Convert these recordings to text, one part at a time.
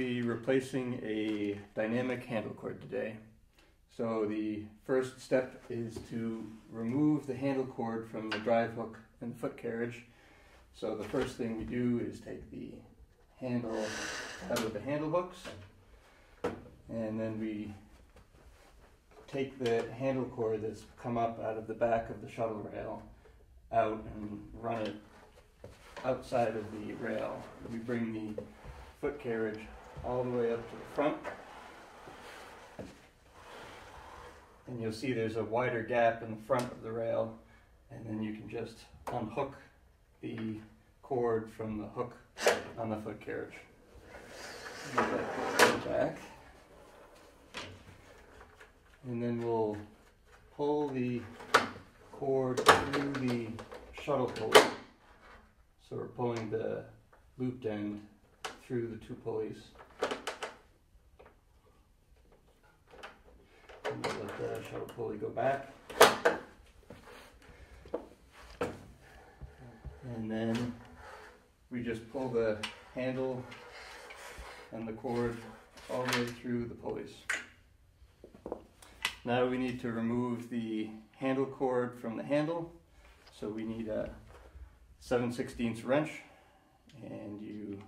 be replacing a dynamic handle cord today. So the first step is to remove the handle cord from the drive hook and foot carriage. So the first thing we do is take the handle out of the handle hooks and then we take the handle cord that's come up out of the back of the shuttle rail out and run it outside of the rail. We bring the foot carriage all the way up to the front. And you'll see there's a wider gap in the front of the rail, and then you can just unhook the cord from the hook on the foot carriage. back. And then we'll pull the cord through the shuttle pulley. So we're pulling the looped end through the two pulleys. And shuttle pulley go back. And then we just pull the handle and the cord all the way through the pulleys. Now we need to remove the handle cord from the handle. So we need a 7 16 wrench and you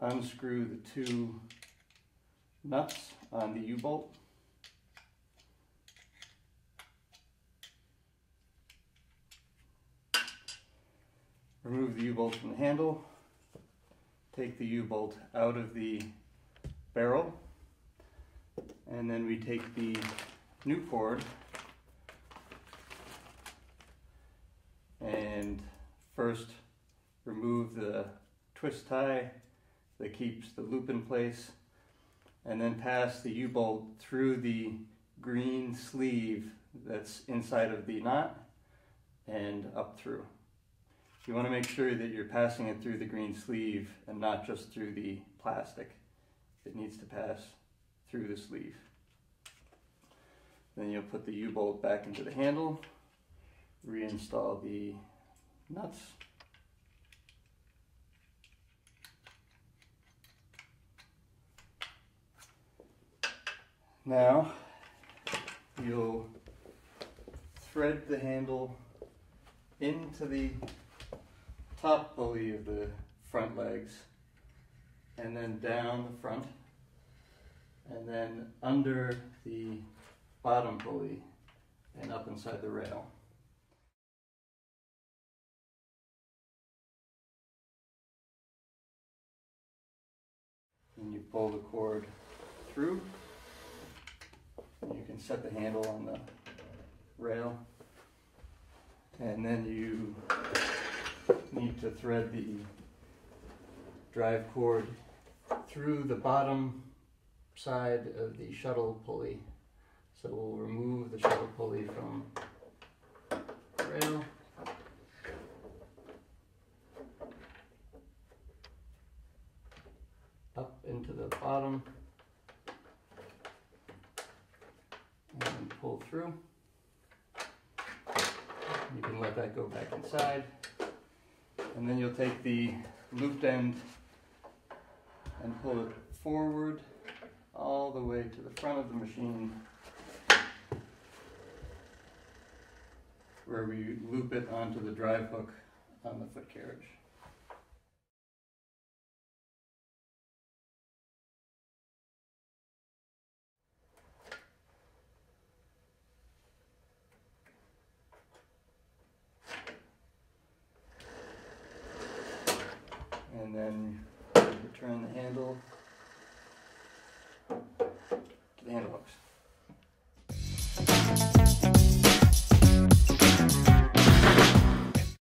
unscrew the two nuts on the U-bolt. Remove the U-bolt from the handle. Take the U-bolt out of the barrel. And then we take the new cord and first remove the twist tie that keeps the loop in place and then pass the U-bolt through the green sleeve that's inside of the knot and up through. You want to make sure that you're passing it through the green sleeve and not just through the plastic. It needs to pass through the sleeve. Then you'll put the U-bolt back into the handle, reinstall the nuts, Now, you'll thread the handle into the top pulley of the front legs and then down the front and then under the bottom pulley and up inside the rail. And you pull the cord through you can set the handle on the rail. And then you need to thread the drive cord through the bottom side of the shuttle pulley. So we'll remove the shuttle pulley from the rail. Up into the bottom And pull through. You can let that go back inside. And then you'll take the looped end and pull it forward all the way to the front of the machine where we loop it onto the drive hook on the foot carriage. Then return the handle to the handle hooks.